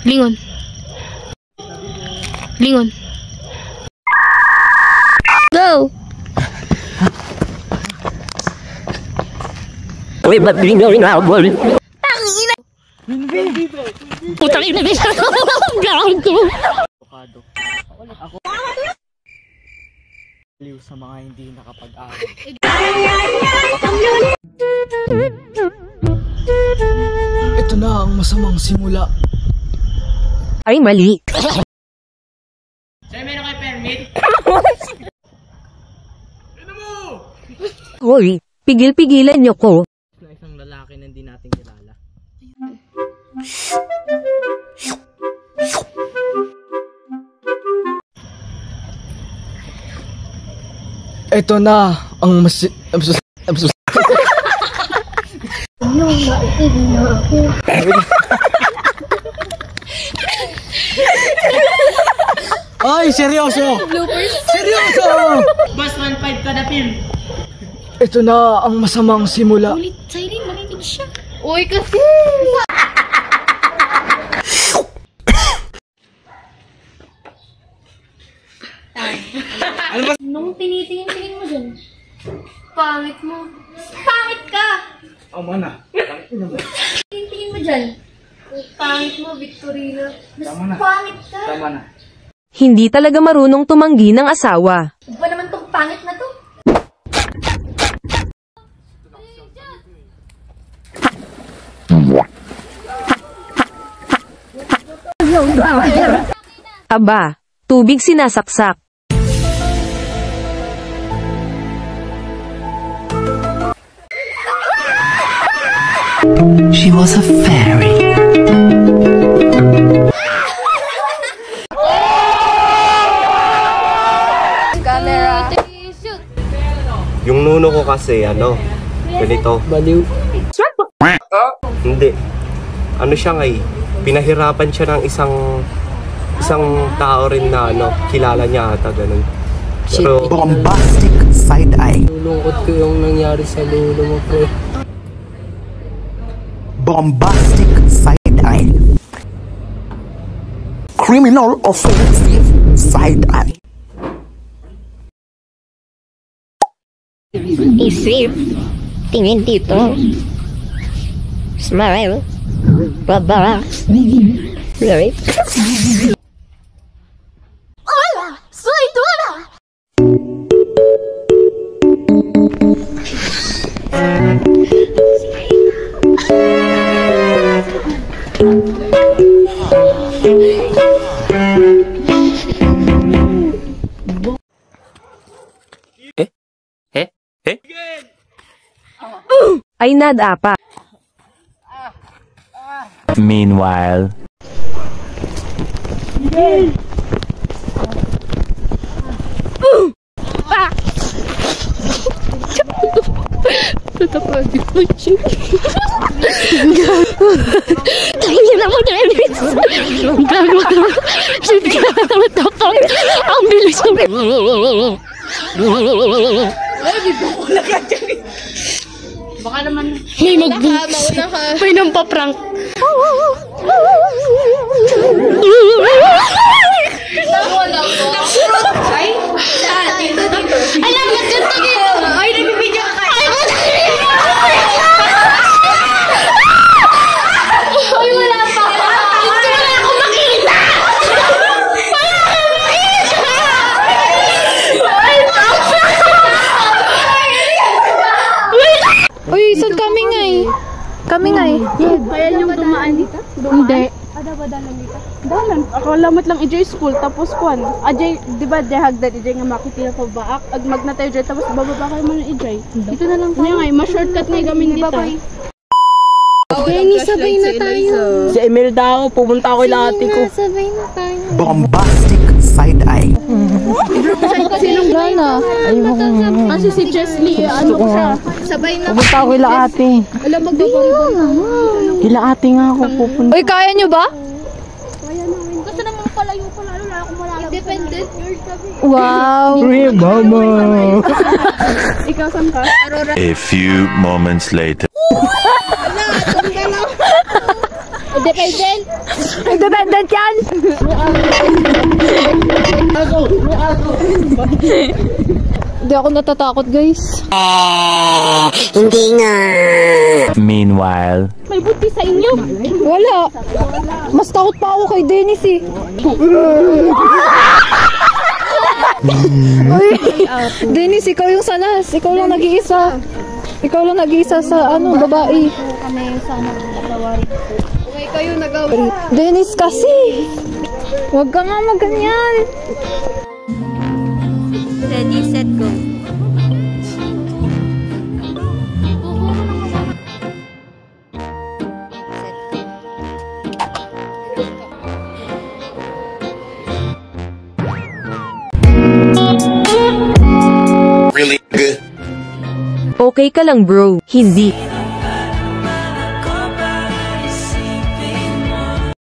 Lingon. Lingon. Go! Uy, ba't di nyo inabol? Tangina! Putang ina, bisa Gago! Avocado. Ako. Liw sa mga hindi nakapag-aral. Ito na ang masamang simula. Ay, mali. Hoy, pigil-pigilan niyo ko. Na isang lalaki na hindi natin kilala. Ito na ang mas... ang sus- ang sus- Ay, seryoso! Seryoso! Boss, 1.5 kada film. Ito na ang masamang simula. Ulit, Siren, marinig siya. Uy, kasi. Nung tinitingin-tingin mo dyan, pangit mo. Pangit ka! Ama na. Tingin-tingin mo dyan. Pangit mo, Victorina. Mas Tama na. pangit ka. Tama na. Hindi talaga marunong tumanggi ng asawa. Ano ba naman tong pangit na to? Aba, tubig sinasaksak. She was a fairy. Yung nuno ko kasi, ano, ganito. Baliw. Hindi. Ano siya ngay, pinahirapan siya ng isang isang tao rin na ano, kilala niya ata ganun. Pero Bombastic side eye. Lulungkot ko yung nangyari sa lulo mo, pre. Bombastic side eye. Criminal offensive side eye. Isip. Tingin dito. Smile. Baba. Right? Ay nadapa. Meanwhile. Tatapagin mo siya. Tingin na mo, Dennis. Ang gago ka. Shit ka. Matapang. Ang bilis mo. Baka naman, May mag May nampaprank. Alam mo, dito dito. Ay, nagbibideo ka. Ay, wala. Ay, wala pa. Hindi wala akong makita. Wala akong makita. Ay, Uy, saan kami nga eh? Kami nga eh. kaya yung dumaan dito? Hindi. Ada ba dalan dito? Dalan. Ako lamot lang i school tapos kwan. Ajay, di ba de hagdan ijay nga makitila ko ba? Ag magnatay ijay tapos bababa kayo man ijay. Dito na lang tayo. Nga, ma-shortcut nga gamin dito. Jenny, sabay na tayo. Si Emelda ako, pumunta ako ila ate ko. Sabay na tayo. Bombastic side eye. Sinong Lana? Kasi si Chesley, ano ko siya? Sabay na. Pumunta ako ila ate. Alam, magbabaribang. Ila ate nga ako pupunta. Uy, kaya nyo ba? Kasi naman palayo ko lalo na ako malayo. Independent. Wow. Hey, mama. Ikaw saan ka? A few moments later. Independent. Independent yan! Hindi ako natatakot, guys. Meanwhile. May buti sa inyo. Wala. Mas takot pa ako kay Dennis eh. Uy, Dennis, ikaw yung sanas. Ikaw lang nag-iisa. Ikaw lang nag-iisa sa ano, babae. Kami sana nagawarin. Okay, kayo nagawa. Dennis kasi. Huwag ka nga maganyan. Ready, set, go. Okay ka lang bro. Hindi.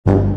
you.